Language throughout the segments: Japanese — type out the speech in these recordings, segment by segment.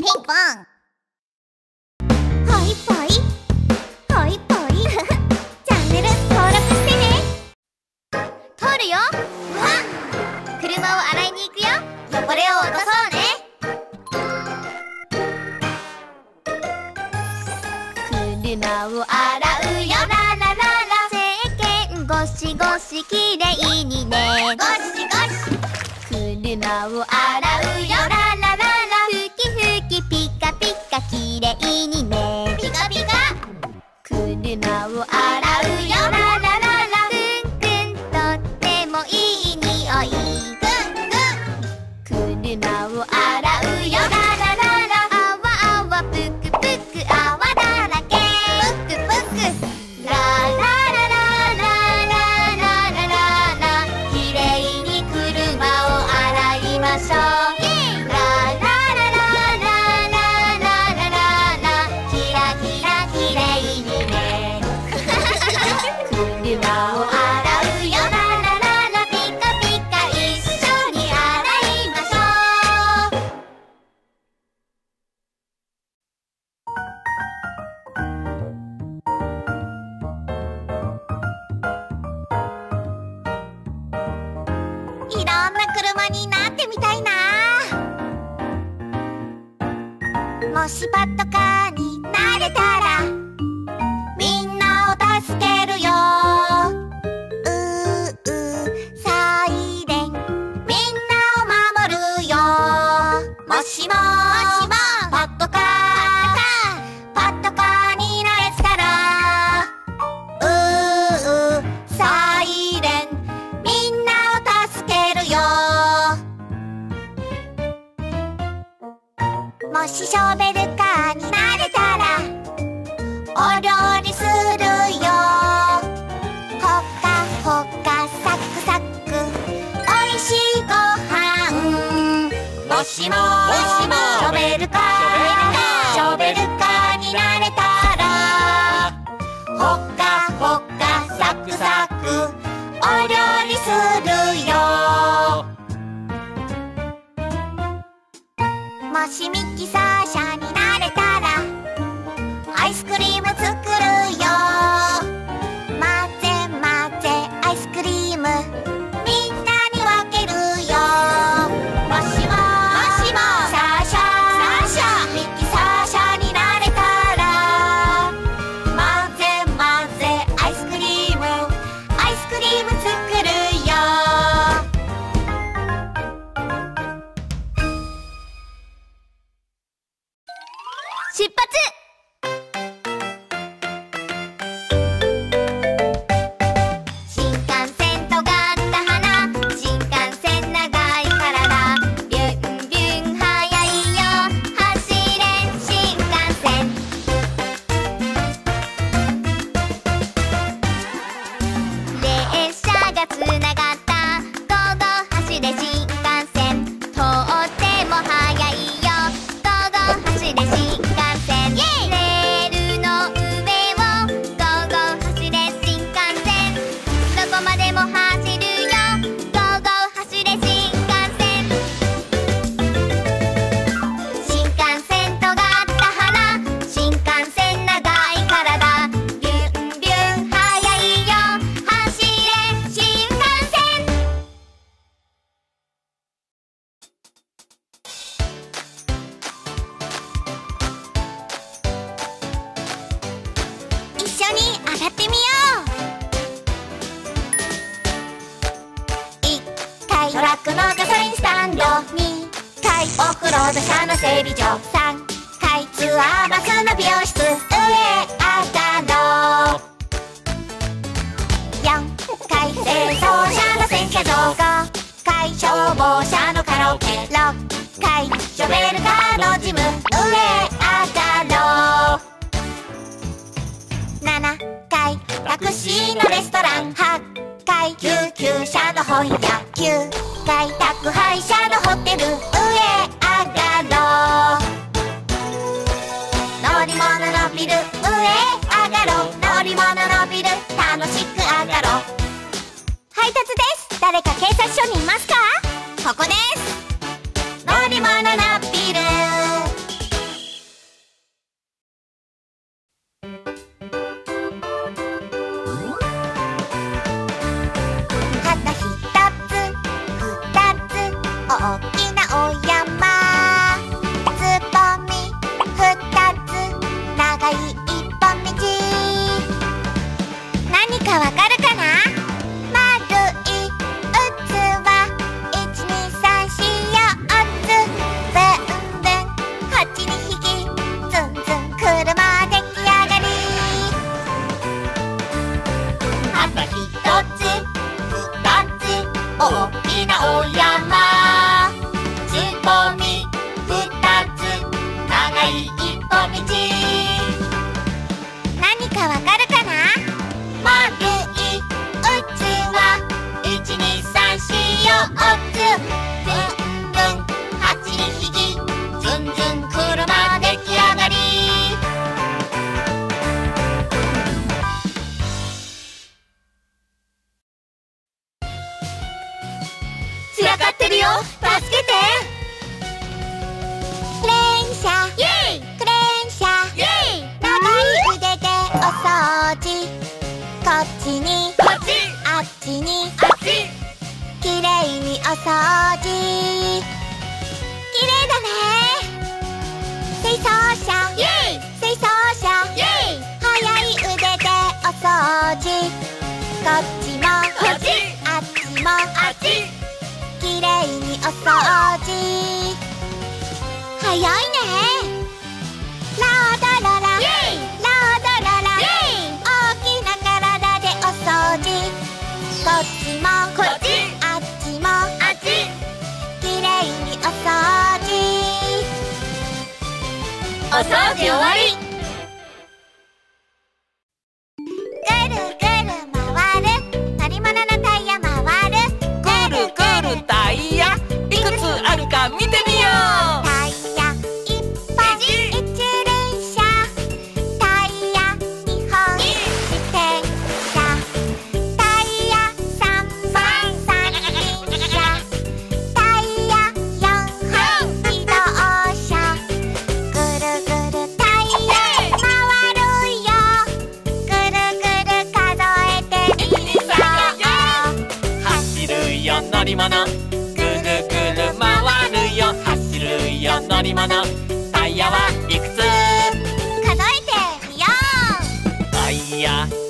ピンポン。ほいぽいほいぽいチャンネル登録してね。通るよ。わ車を洗いに行くよ。汚れを落とそうよ。ララララ石鹸ゴシゴシきれいにね。ゴシゴシ。車を洗う車を洗うよララララあわあわぷくぷくあわだらけぷくぷくララララララララララきれいに車を洗いましょうララララララララララキラキラきれいにね車を車になってみたいな。もしパットカーになれたら。もしも。ショベルカーショベルカーになれたら。ほかほかサクサクお料理するよ。もしミキサー車に緒に洗ってみよう1階トラックのガソリンスタンド2階オフロード車の整備場3階ツアーバスの美容室上上がろう4階清掃車の洗車場5階消防車のカラオケ6階ショベルカーのジム上タクシーのレストラン8階救急車の本屋9階宅配車のホテル上上がろう乗り物のビル上上がろう乗り物のビル楽しく上がろう配達です誰か警察署にいますかここです乗り物のかわかよ助けて。クレーン車。イェイ。クレーン車。イェイ。長い腕でお掃除。こっちに。こっち。あっちに。あっち。きれいにお掃除。きれいだね。清掃車。イェイ。清掃車。イェイ。速い腕でお掃除。こっちも。こっち。あっちも。あっち。きれいにお掃除。早いね。ラーダラ。ララーダララ大きな体でお掃除。こっちもこっち。あっちも。あっち。きれいにお掃除。お掃除終わり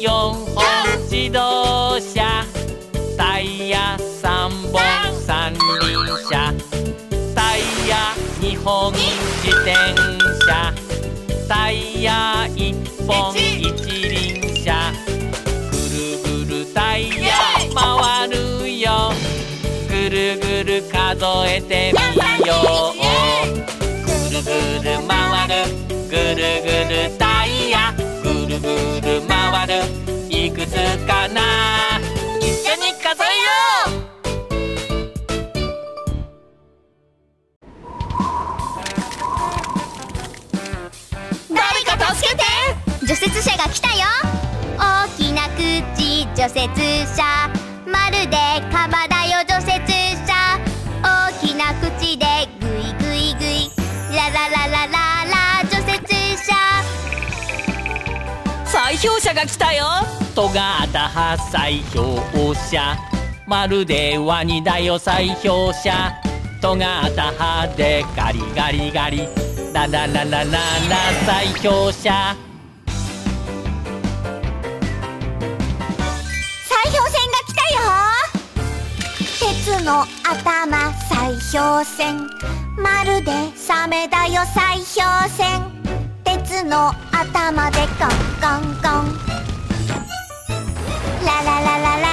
4本自動車。タイヤ3本三輪車。タイヤ2本自転車。タイヤ1本一輪車。ぐるぐるタイヤ回るよ。ぐるぐる数えてみよう。ぐるぐる回る。ぐるぐるタイヤるぐる回るいくつかな一緒に数えよう誰か助けて除雪車が来たよ大きな口除雪車まるで鎌だ砕氷車が来たよ。尖ったは砕氷車。まるでワニだよ砕氷車。尖った歯でガリガリガリ。ララララララ砕氷車。砕氷船が来たよ。鉄の頭砕氷船まるでサメだよ砕氷船鉄の頭でゴンゴン。ゴンララララララ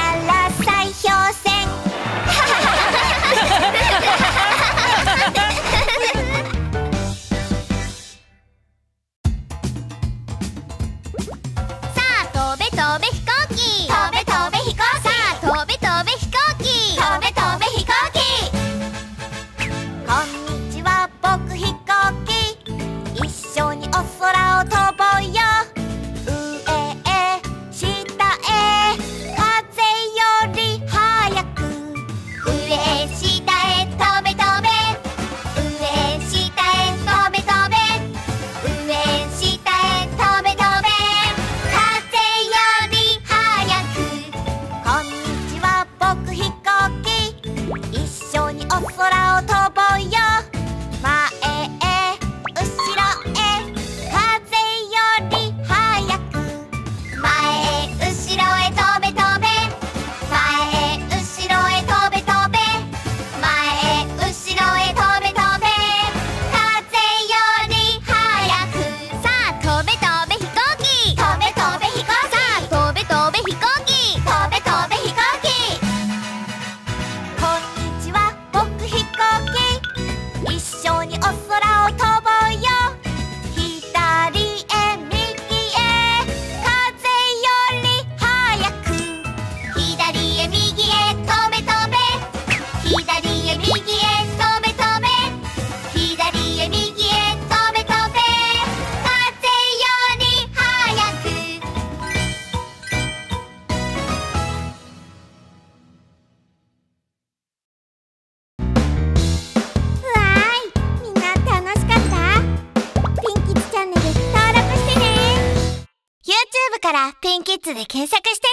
で検索して